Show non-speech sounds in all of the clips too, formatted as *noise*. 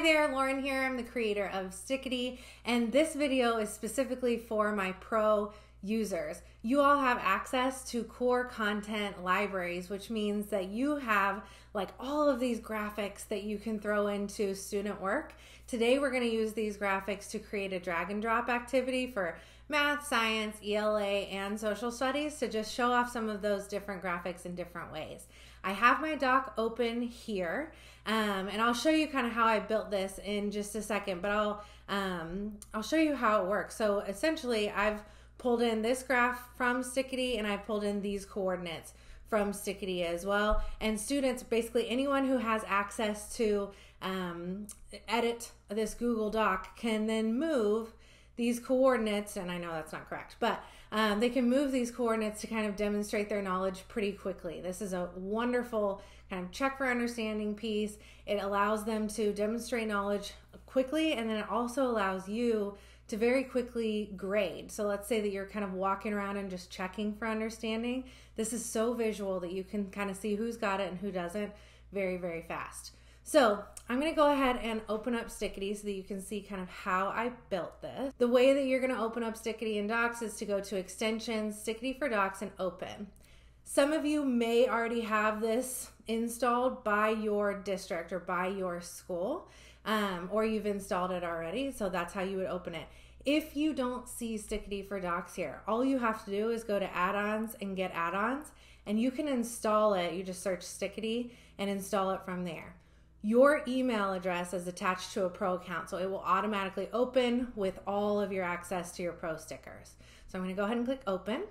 Hi there, Lauren here. I'm the creator of Stickity, and this video is specifically for my pro users. You all have access to core content libraries, which means that you have like all of these graphics that you can throw into student work. Today, we're going to use these graphics to create a drag and drop activity for math, science, ELA, and social studies to just show off some of those different graphics in different ways. I have my doc open here, um, and I'll show you kind of how I built this in just a second, but I'll, um, I'll show you how it works. So essentially, I've pulled in this graph from Stickity and I've pulled in these coordinates from Stickity as well. And students, basically anyone who has access to um, edit this Google Doc can then move these coordinates, and I know that's not correct, but um, they can move these coordinates to kind of demonstrate their knowledge pretty quickly. This is a wonderful kind of check for understanding piece. It allows them to demonstrate knowledge quickly, and then it also allows you to very quickly grade. So let's say that you're kind of walking around and just checking for understanding. This is so visual that you can kind of see who's got it and who doesn't very, very fast. So I'm going to go ahead and open up Stickity so that you can see kind of how I built this. The way that you're going to open up Stickity in Docs is to go to Extensions, Stickity for Docs, and Open. Some of you may already have this installed by your district or by your school, um, or you've installed it already, so that's how you would open it. If you don't see Stickity for Docs here, all you have to do is go to add-ons and get add-ons, and you can install it. You just search Stickity and install it from there your email address is attached to a pro account so it will automatically open with all of your access to your pro stickers. So i'm going to go ahead and click open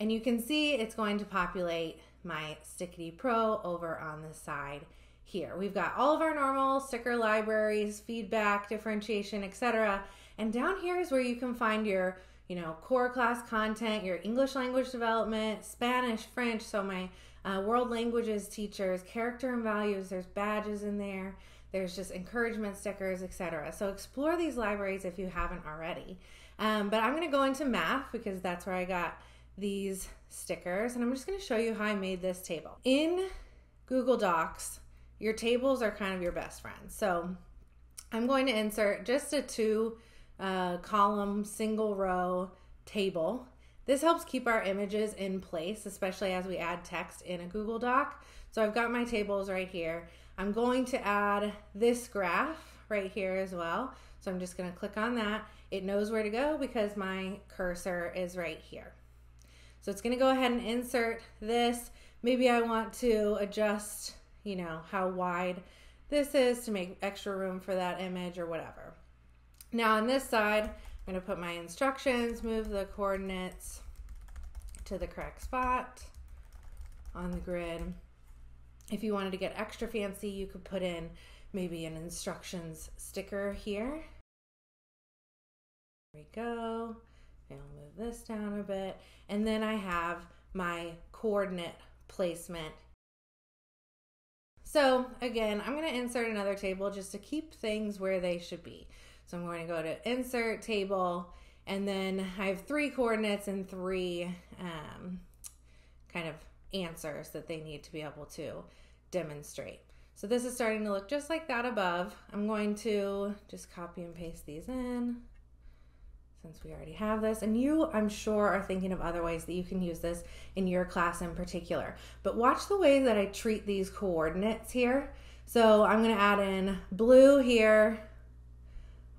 and you can see it's going to populate my stickity pro over on the side here. We've got all of our normal sticker libraries feedback differentiation etc and down here is where you can find your you know core class content your english language development spanish french so my uh, world languages teachers, character and values, there's badges in there, there's just encouragement stickers, etc. So explore these libraries if you haven't already. Um, but I'm going to go into math because that's where I got these stickers and I'm just going to show you how I made this table. In Google Docs, your tables are kind of your best friends. So I'm going to insert just a two uh, column single row table this helps keep our images in place, especially as we add text in a Google Doc. So I've got my tables right here. I'm going to add this graph right here as well. So I'm just gonna click on that. It knows where to go because my cursor is right here. So it's gonna go ahead and insert this. Maybe I want to adjust, you know, how wide this is to make extra room for that image or whatever. Now on this side, I'm going to put my instructions, move the coordinates to the correct spot on the grid. If you wanted to get extra fancy, you could put in maybe an instructions sticker here. There we go. I'll move this down a bit. And then I have my coordinate placement. So again, I'm going to insert another table just to keep things where they should be. So I'm going to go to insert table and then I have three coordinates and three um, kind of answers that they need to be able to demonstrate. So this is starting to look just like that above. I'm going to just copy and paste these in since we already have this. And you, I'm sure, are thinking of other ways that you can use this in your class in particular. But watch the way that I treat these coordinates here. So I'm going to add in blue here,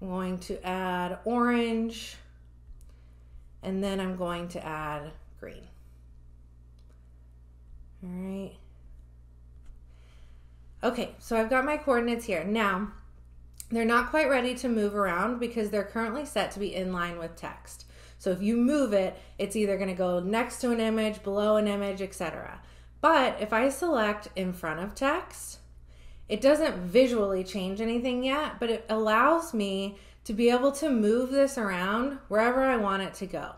I'm going to add orange and then I'm going to add green. All right. Okay, so I've got my coordinates here. Now, they're not quite ready to move around because they're currently set to be in line with text. So if you move it, it's either going to go next to an image, below an image, etc. But if I select in front of text, it doesn't visually change anything yet, but it allows me to be able to move this around wherever I want it to go.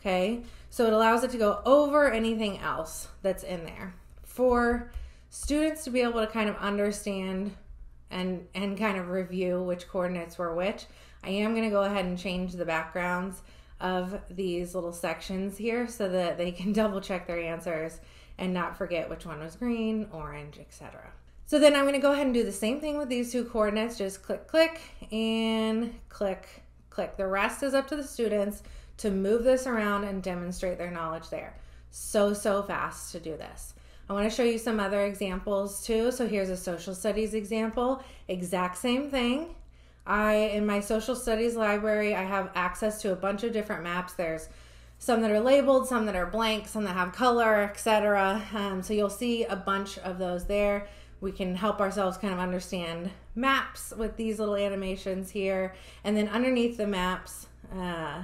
Okay, so it allows it to go over anything else that's in there. For students to be able to kind of understand and and kind of review which coordinates were which, I am going to go ahead and change the backgrounds of these little sections here so that they can *laughs* double check their answers and not forget which one was green, orange, etc. So then I'm going to go ahead and do the same thing with these two coordinates. Just click, click, and click, click. The rest is up to the students to move this around and demonstrate their knowledge there. So, so fast to do this. I want to show you some other examples too. So here's a social studies example. Exact same thing. I, in my social studies library, I have access to a bunch of different maps. There's some that are labeled, some that are blank, some that have color, etc. Um, so you'll see a bunch of those there we can help ourselves kind of understand maps with these little animations here. And then underneath the maps uh,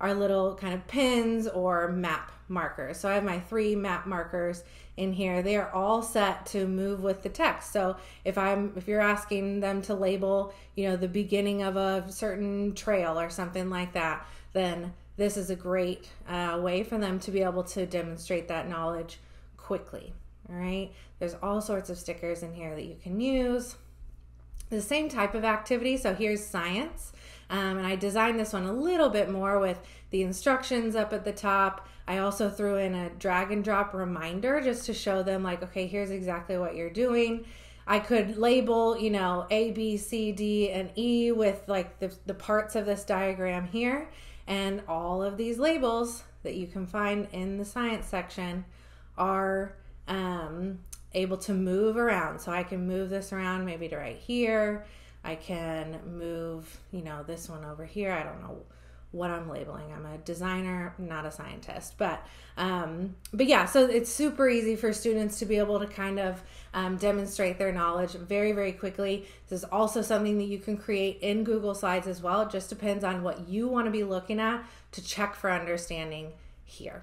are little kind of pins or map markers. So I have my three map markers in here. They are all set to move with the text. So if I'm if you're asking them to label, you know, the beginning of a certain trail or something like that, then this is a great uh, way for them to be able to demonstrate that knowledge quickly. All right, there's all sorts of stickers in here that you can use. The same type of activity, so here's science. Um, and I designed this one a little bit more with the instructions up at the top. I also threw in a drag and drop reminder just to show them, like, okay, here's exactly what you're doing. I could label, you know, A, B, C, D, and E with like the, the parts of this diagram here. And all of these labels that you can find in the science section are um, able to move around. So I can move this around maybe to right here. I can move, you know, this one over here. I don't know what I'm labeling. I'm a designer, not a scientist, but um, but yeah. So it's super easy for students to be able to kind of um, demonstrate their knowledge very very quickly. This is also something that you can create in Google Slides as well. It just depends on what you want to be looking at to check for understanding here.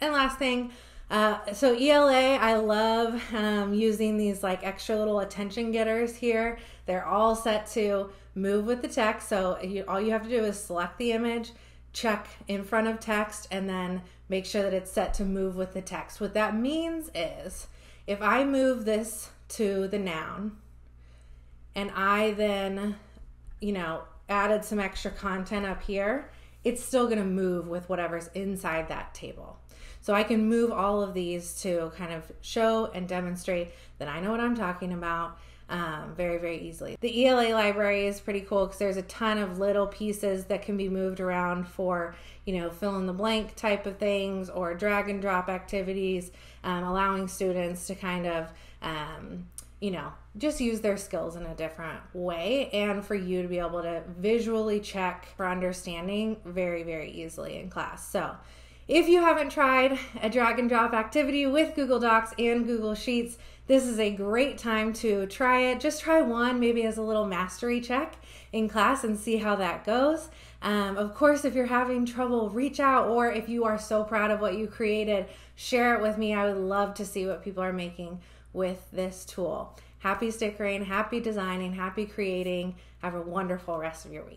And last thing. Uh, so ELA, I love um, using these like extra little attention getters here. They're all set to move with the text. So you, all you have to do is select the image, check in front of text, and then make sure that it's set to move with the text. What that means is if I move this to the noun and I then, you know, added some extra content up here, it's still going to move with whatever's inside that table. So I can move all of these to kind of show and demonstrate that I know what I'm talking about um, very, very easily. The ELA library is pretty cool because there's a ton of little pieces that can be moved around for, you know, fill in the blank type of things or drag and drop activities, um, allowing students to kind of, um, you know, just use their skills in a different way and for you to be able to visually check for understanding very, very easily in class. So, if you haven't tried a drag and drop activity with Google Docs and Google Sheets, this is a great time to try it. Just try one, maybe as a little mastery check in class and see how that goes. Um, of course, if you're having trouble, reach out, or if you are so proud of what you created, share it with me. I would love to see what people are making with this tool. Happy stickering, happy designing, happy creating. Have a wonderful rest of your week.